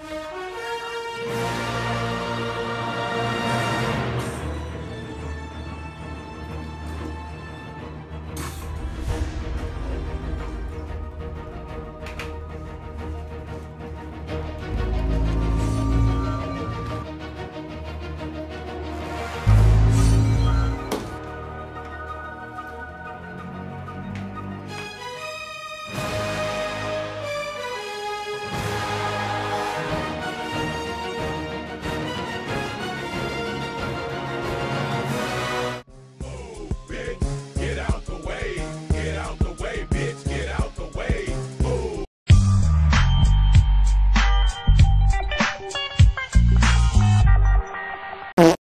Bye.